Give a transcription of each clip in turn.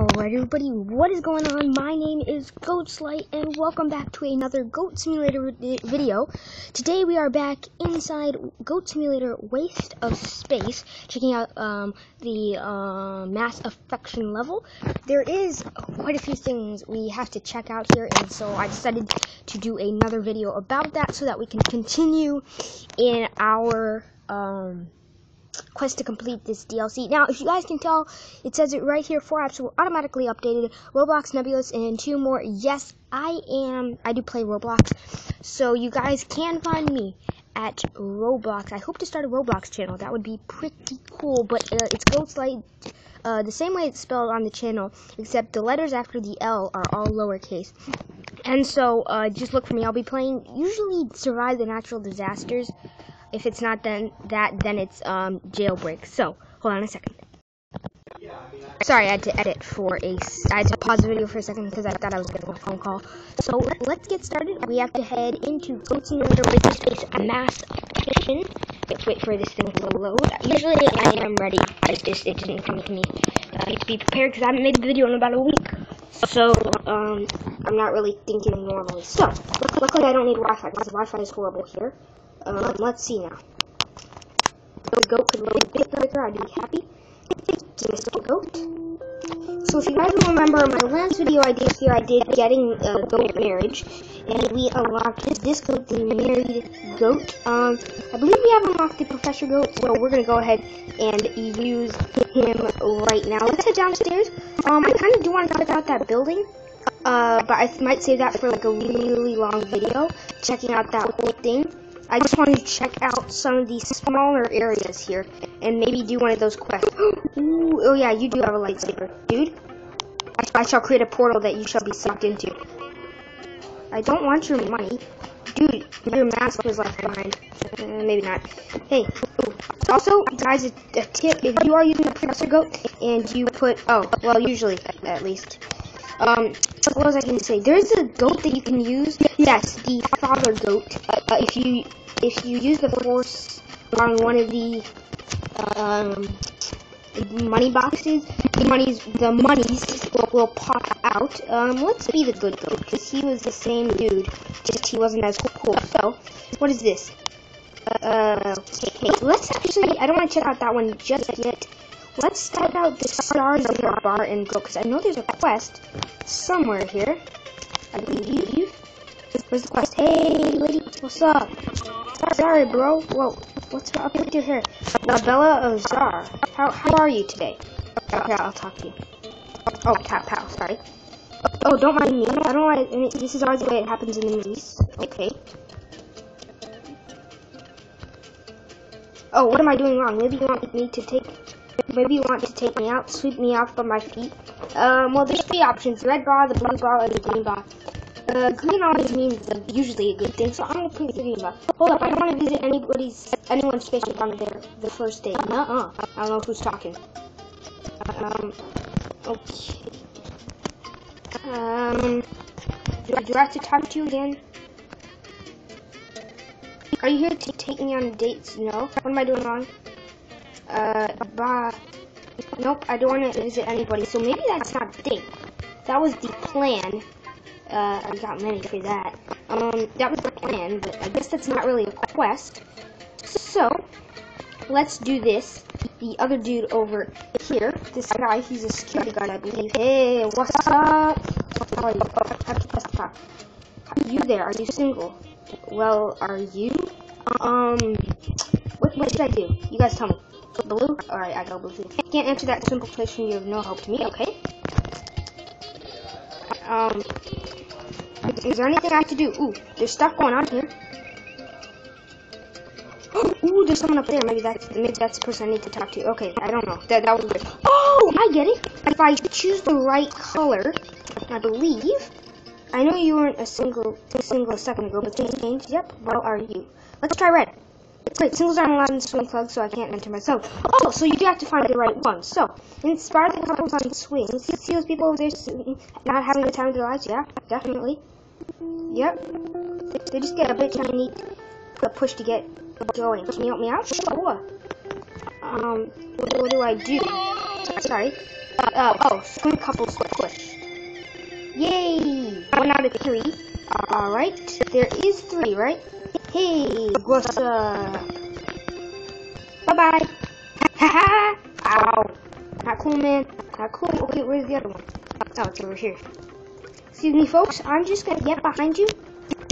Alright everybody, what is going on? My name is goatzLITE and welcome back to another Goat Simulator video. Today we are back inside Goat Simulator Waste of Space, checking out um, the uh, mass affection level. There is quite a few things we have to check out here and so I decided to do another video about that so that we can continue in our... Um, quest to complete this DLC. Now, if you guys can tell, it says it right here, four apps were automatically updated, Roblox, Nebulous, and two more. Yes, I am, I do play Roblox, so you guys can find me at Roblox. I hope to start a Roblox channel. That would be pretty cool, but uh, it's goatzLITE, uh, the same way it's spelled on the channel, except the letters after the L are all lowercase. And so, uh, just look for me. I'll be playing, usually Survive the Natural Disasters. If it's not then that, then it's um, jailbreak. So, hold on a second. Sorry, I had to edit for a. I had to pause the video for a second because I thought I was getting a phone call. So let's get started. We have to head into Goat Simulator with Space Mass Mission. Let's wait for this thing to load. Usually I am ready. I just it didn't come to me. I need to be prepared because I haven't made the video in about a week. So um, I'm not really thinking normally. So luckily I don't need Wi-Fi because Wi-Fi is horrible here. Um, let's see now. The goat could load a bit quicker, I'd be happy. Just a goat. So if you guys remember my last video I did here, I did getting a goat marriage, and we unlocked this goat, the married goat. Um, I believe we have unlocked the professor goat, so we're gonna go ahead and use him right now. Let's head downstairs. Um, I kind of do want to check out that building. Uh, but I might save that for like a really, really long video, checking out that whole thing. I just wanted to check out some of these smaller areas here and maybe do one of those quests. Ooh, oh yeah, you do have a lightsaber. Dude, I, I shall create a portal that you shall be sucked into. I don't want your money. Dude, your mask was left behind. Uh, maybe not. Hey, ooh. also, guys, a, a tip, if you are using the Professor Goat and you put, oh, well, usually, at least, um, what was I going to say? There's a goat that you can use. Yes, the father goat. Uh, if you if you use the force on one of the um, money boxes, the monies the monies will, will pop out. Um, let's be the good goat because he was the same dude, just he wasn't as cool. So, what is this? Uh, okay, let's actually. I don't want to check out that one just yet. Let's check out the stars here bar and go because I know there's a quest somewhere here. I believe. Where's the quest? Hey, lady, what's up? Sorry, bro. Whoa, what's up with your hair? Bella of Zar. How how are you today? Okay, I'll talk to you. Oh, cat pal. Sorry. Oh, don't mind me. I don't like. It, this is always the way it happens in the movies. Okay. Oh, what am I doing wrong? Maybe you want me to take. Maybe you want to take me out, sweep me off from my feet. Um, well, there's three options: red bar, the blue bar, or the green bar. Uh, green always means uh, usually a good thing, so I'm gonna put green bar. Hold up, I don't want to visit anybody's, anyone's spaceship on their the first day. Nuh-uh. I don't know who's talking. Um, okay. Um, do, do I have to talk to you again? Are you here to take me on dates? No. What am I doing wrong? Uh, bah. Nope, I don't want to visit anybody, so maybe that's not the thing. That was the plan. Uh, I got many for that. Um, that was the plan, but I guess that's not really a quest. So, let's do this. The other dude over here, this guy, he's a security guard, I believe. Hey, what's up? How are you? Top. Are you there? Are you single? Well, are you? Um, what, what should I do? You guys tell me. Blue? Alright, I go blue. Can't answer that simple question, you have no hope to me, okay? Um, is there anything I have to do? Ooh, there's stuff going on here. Ooh, there's someone up there. Maybe that's maybe that's the person I need to talk to. Okay, I don't know. That that was weird. Oh, I get it. If I choose the right color, I believe. I know you weren't a single a single second ago, but things changed. Yep. Well, are you? Let's try red. Great, singles aren't allowed in swing clubs, so I can't enter myself. Oh, so you do have to find the right one. So, inspire the couples on swings. See those people over there not having the time of their lives? Yeah, definitely. Yep. They just get a bit tiny a push to get going. Can you help me out? Sure. Um, what, what do I do? Sorry. Uh, oh, swim couple squish. Yay! One out of three. Alright, there is three, right? Hey, what's up? Bye-bye. Haha! Ow. Not cool, man. Not cool. Okay, where's the other one? Oh, it's over here. Excuse me, folks. I'm just gonna get behind you,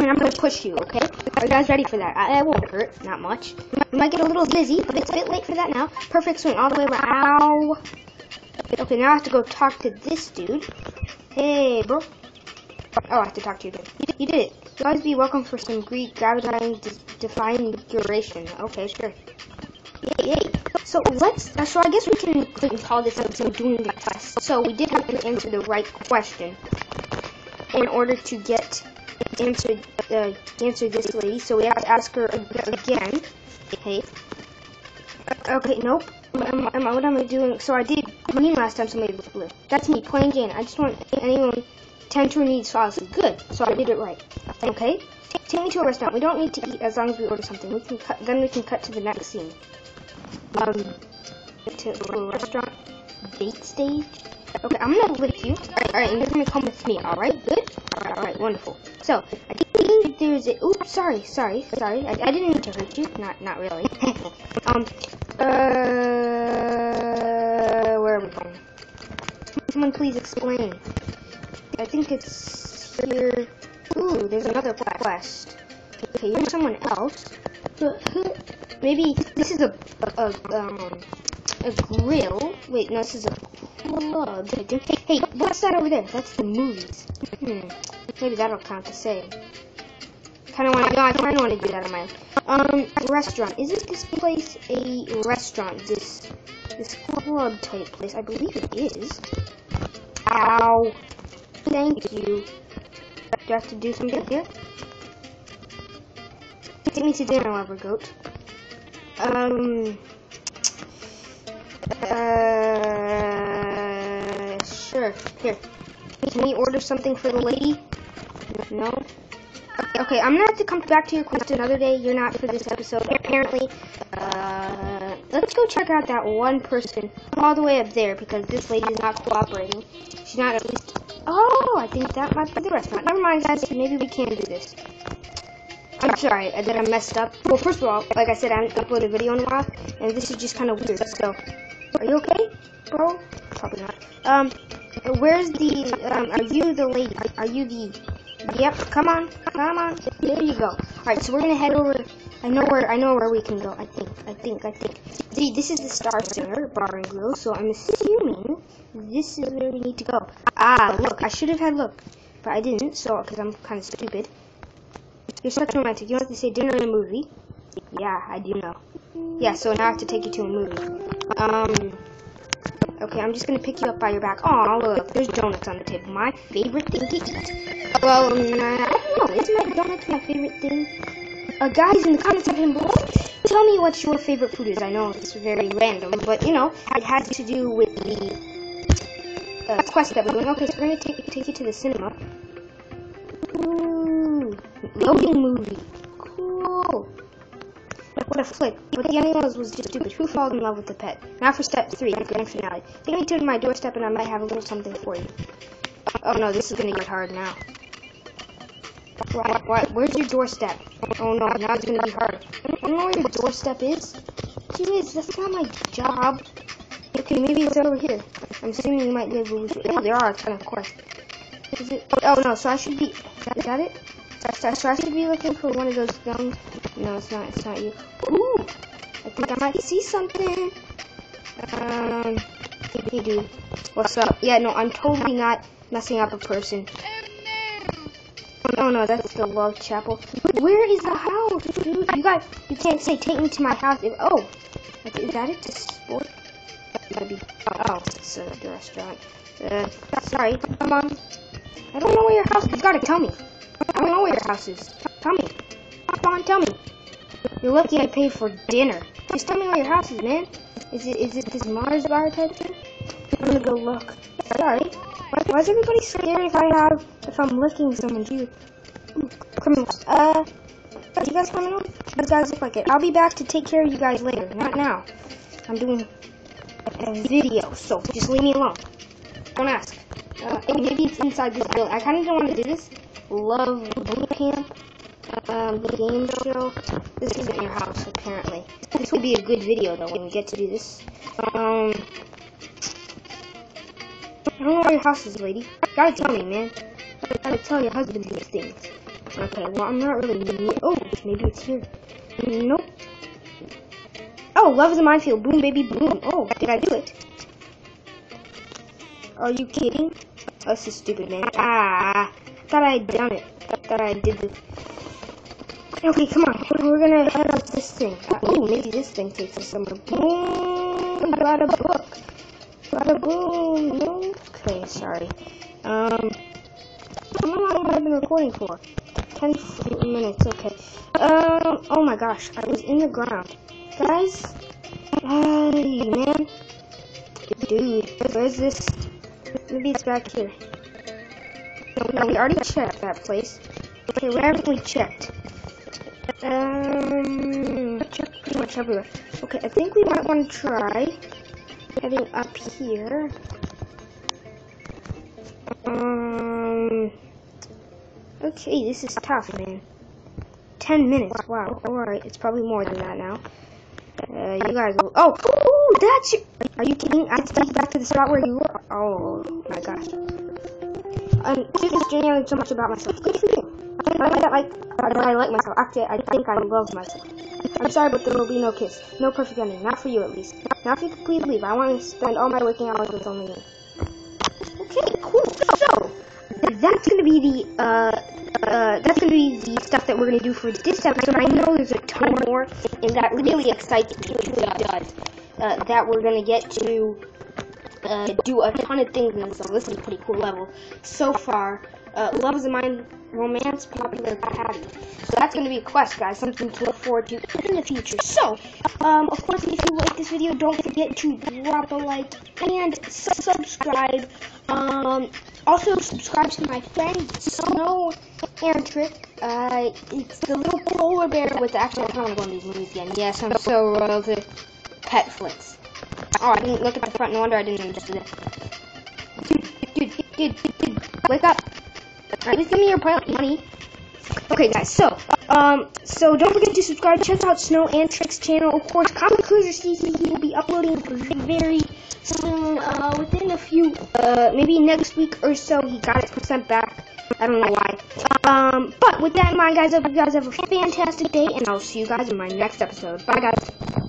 and I'm gonna push you, okay? Are you guys ready for that? I, won't hurt. Not much. You might get a little dizzy, but it's a bit late for that now. Perfect swing all the way around. Ow. Okay, now I have to go talk to this dude. Hey, bro. Oh, I have to talk to you again. You did it. You guys be welcome for some Greek gravity defying duration. Okay, sure. Yay, yay. So let's, uh, so I guess we can, call this episode doing the test. So we did have to answer the right question in order to get answered, uh, answer this lady. So we have to ask her again. Okay. Okay, nope. Am, am, what am I doing? So I did green last time, so maybe blue. That's me playing Jane. I just want anyone Tantor needs files. Good. So I did it right. Okay. Take me to a restaurant. We don't need to eat as long as we order something. We can cut. Then we can cut to the next scene. Um, to, to a restaurant date stage. Okay, I'm gonna lick you. Alright, alright, you're gonna come with me, alright? Good? Alright, alright, wonderful. So, I think there's a oops, sorry, sorry, sorry. I, I didn't mean to hurt you. Not not really. um uh where are we going? Someone please explain. I think it's here Ooh, there's another quest. Okay, you're someone else. Maybe this is a, a, a um a grill. Wait, no, this is a club. Hey, what's that over there? That's the movies. Hmm. Maybe that'll count the same. Kind of want to. No, I kind of want to do that on my own. Um, restaurant. Is this this place a restaurant? This this club type place? I believe it is. Ow. Thank you. Do I have to do something here? Take me to dinner, lover goat. Um. Uh. Sure. Here. Can we order something for the lady? No. Okay, okay, I'm gonna have to come back to your quest another day. You're not for this episode, apparently. Uh, let's go check out that one person all the way up there because this lady is not cooperating. She's not at least. Oh, I think that might be the restaurant. Never mind, guys. Maybe we can do this. I'm sorry that I messed up. Well, first of all, like I said, I haven't uploaded a video in a while, and this is just kind of weird. So, are you okay, bro? Probably not. Um, where's the? Um, are you the lady? Are you the? Yep. Come on, come on. There you go. All right, so we're gonna head over. I know where I know where we can go. I think. I think. I think. See, this is the Star Singer Bar and Grill, so I'm assuming this is where we need to go. Ah, look. I should have had look, but I didn't. So, because I'm kind of stupid. You're such romantic. You want to say dinner and a movie? Yeah, I do know. Yeah, so now I have to take you to a movie. Um, okay, I'm just gonna pick you up by your back. Oh, look, there's donuts on the table. My favorite thing to eat. Well, I don't know. Isn't my donuts my favorite thing? Uh, guys, in the comment section below, tell me what your favorite food is. I know it's very random, but you know, it has to do with the uh, quest that we're doing. Okay, so we're gonna take take you to the cinema. Ooh, loading movie. What a flip. But the animals was just stupid. Who fell in love with the pet? Now for step three, the grand finale. Take me to my doorstep and I might have a little something for you. Oh no, this is gonna get hard now. What, what, where's your doorstep? Oh no, now it's gonna be hard. I don't know where your doorstep is. Jeez, that's not my job. Okay, maybe it's over here. I'm assuming you might be able to. Oh, there are a ton of course. Is it? Oh no, so I should be. Is that it? So, so I should be looking for one of those guns. No, it's not. It's not you. Ooh, I think I might see something. Um, hey, dude, what's up? Yeah, no, I'm totally not messing up a person. Oh no, that's the Love Chapel. Where is the house, dude? You guys, you can't say take me to my house. If, oh, is that it? Sport? That'd be. Oh, it's uh, the restaurant. Uh, sorry. Come on. I don't know where your house is. You gotta tell me. I don't where your house is. Tell me. Come on, tell me. You're lucky I paid for dinner. Just tell me where your house is, man. Is it is it this Mars bar type thing? I'm gonna go look. Sorry. Why, why is everybody scared if I have if I'm licking someone? You criminals. Uh, you guys criminals? You guys look like it. I'll be back to take care of you guys later. Not now. I'm doing a video, so just leave me alone. Don't ask. Uh, maybe it's inside this building. I kind of don't want to do this. Love boot camp. Um, the game show. This isn't your house, apparently. This will be a good video, though, when we get to do this. Um, I don't know where your house is, lady. Gotta tell me, man. Gotta tell your husband these things. Okay, well, I'm not really near. Oh, maybe it's here. Nope. Oh, love is a minefield. Boom, baby, boom. Oh, did I do it? Are you kidding? This is stupid, man. Ah, thought I had done it. I Thought I did it. Okay, come on. We're gonna head up this thing. Oh, maybe this thing takes us somewhere. Boom! Got a book. Got a boom. Okay, sorry. Um, how long have I been recording for? Ten minutes. Okay. Um. Oh my gosh, I was in the ground, guys. Hey, man. Dude, where's this? Maybe it's back here. No, we already checked that place. Okay, where haven't we checked? Um, checked pretty much everywhere. Okay, I think we might want to try heading up here. Um, okay, this is tough, man. Ten minutes, wow. Alright, it's probably more than that now. Uh, you guys oh, ooh, that's you. Are you kidding? I have to take you back to the spot where you were. Oh my gosh. I'm just genuinely so much about myself. Good for you. I, I, like, I, I like myself. Actually, I think I love myself. I'm sorry, but there will be no kiss. No perfect ending. Not for you, at least. Now, if you could please leave, I want to spend all my waking hours with only you. Okay, cool. So, that's gonna be the, uh, uh, that's gonna be the stuff that we're gonna do for this episode. I know there's a ton more, and that really excites me, really does. Uh, that we're gonna get to uh, do a ton of things in this level. This is a pretty cool level so far. Uh, is a Mind Romance Popular Patty. So that's going to be a quest, guys. Something to look forward to in the future. So, um, of course, if you like this video, don't forget to drop a like and subscribe. Um, also, subscribe to my friend Snow and Trick. Uh, it's the little polar bear with the actual. I don't want to go in these movies again. Yes, I'm so royal to pet flicks. Oh, I didn't look at the front. No wonder I didn't understand it. Dude, dude, dude, dude, dude, wake up. Alright, please give me your money. Okay, guys, so, um, so don't forget to subscribe. Check out Snow and Trick's channel. Of course, Comic Cruiser CC, will be uploading very soon, uh, within a few, uh, maybe next week or so. He got it sent back. I don't know why. Um, but with that in mind, guys, I hope you guys have a fantastic day, and I'll see you guys in my next episode. Bye, guys.